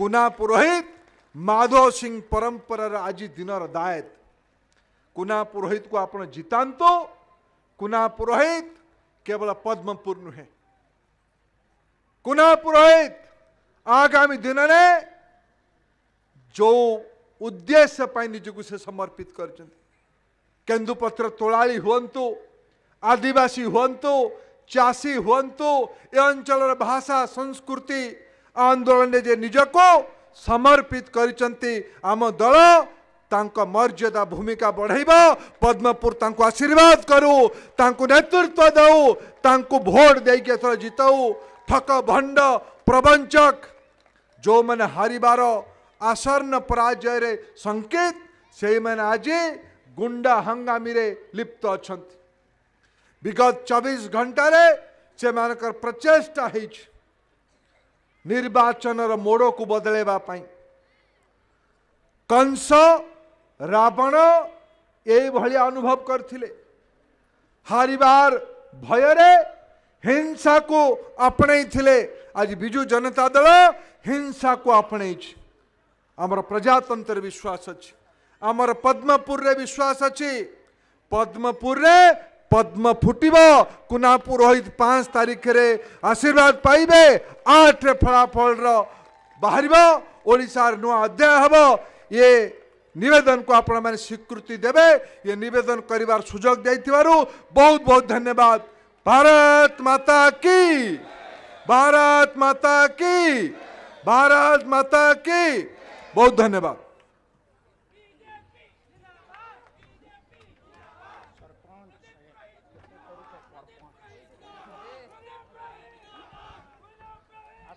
कुना पुरोहित माधव सिंह परंपरा आज दिन दायत कुना पुरोहित को आप जितांतो कुना पुरोहित केवल पद्मपुर नुहे कुना पुरोहित आगामी दिन ने जो उद्देश्य निजक से समर्पित कर तोला हूँ आदिवासी हूँ चाषी हूँ ये अंचल भाषा संस्कृति आंदोलन जे निजको समर्पित गरिन्छ आम दल ତାଙ୍କ ମର୍ଯ୍ୟାଦା ଭୂମିକା ବଢ଼ାଇବ ପଦ୍ମପୁର ତାଙ୍କୁ ଆଶୀର୍ବାଦ କରୁ ତାଙ୍କୁ ନେତୃତ୍ୱ ଦେଉ ତାଙ୍କୁ ଭୋଟ ଦେଇକି ଏଥର ଜିତାଉ ଠକ ଭଣ୍ଡ ପ୍ରବଞ୍ଚକ ଯେଉଁମାନେ ହାରିବାର ଆସନ୍ନ ପରାଜୟରେ ସଙ୍କେତ ସେଇମାନେ ଆଜି ଗୁଣ୍ଡା ହଙ୍ଗାମୀରେ ଲିପ୍ତ ଅଛନ୍ତି ବିଗତ ଚବିଶ ଘଣ୍ଟାରେ ସେମାନଙ୍କର ପ୍ରଚେଷ୍ଟା ହେଇଛି निर्वाचन र मोड कु बदलैवाई कंस रावण एभरि अनुभव गरि हारिवार भयरे हिंसा थिले आज विजु जनता दल हिंसा अपणेछे प्रजातन्त्र विश्वास अझ आमर पद्मपुर विश्वास अझ पद्मपुर पद्म फुट कुनापुर पुरोहित पांच तारीख रे आशीर्वाद पाइबे आठ फलाफल बाहर ओडार नुआ अध्याय हम ये नवेदन को आपण मैंने स्वीकृति देवे ये नवेदन कर सुजोग बहुत बहुत धन्यवाद भारत माता की भारत माता की भारत माता की बहुत धन्यवाद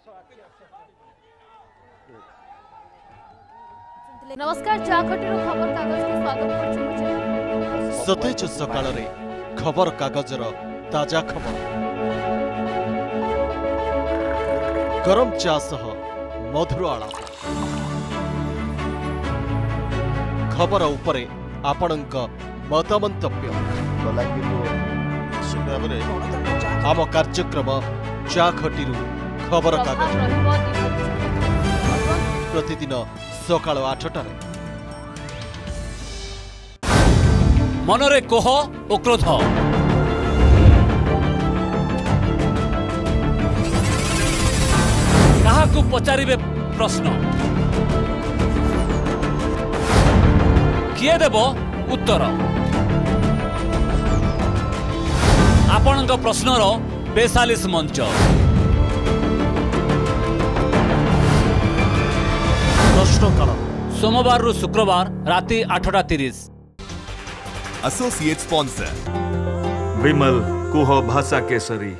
ସତେଜ ସକାଳରେ ଖବରକାଗଜର ତାଜା ଖବର ଗରମ ଚା ସହ ମଧୁର ଆଳାପ ଖବର ଉପରେ ଆପଣଙ୍କ ମତ ମନ୍ତବ୍ୟ ଆମ କାର୍ଯ୍ୟକ୍ରମ ଚା ଖଟିରୁ ଖବର କାଗଜ ପ୍ରତିଦିନ ସକାଳ ଆଠଟାରେ ମନରେ କୋହ ଓ କ୍ରୋଧ କାହାକୁ ପଚାରିବେ ପ୍ରଶ୍ନ କିଏ ଦେବ ଉତ୍ତର ଆପଣଙ୍କ ପ୍ରଶ୍ନର ବେସାଲିସ ମଞ୍ଚ প্রশ্নকাল সোমবার রু শুক্রবার রাতে আটটা তিরিশ असोसिएट स्पॉन्सर विमल कुह भाषा केसरी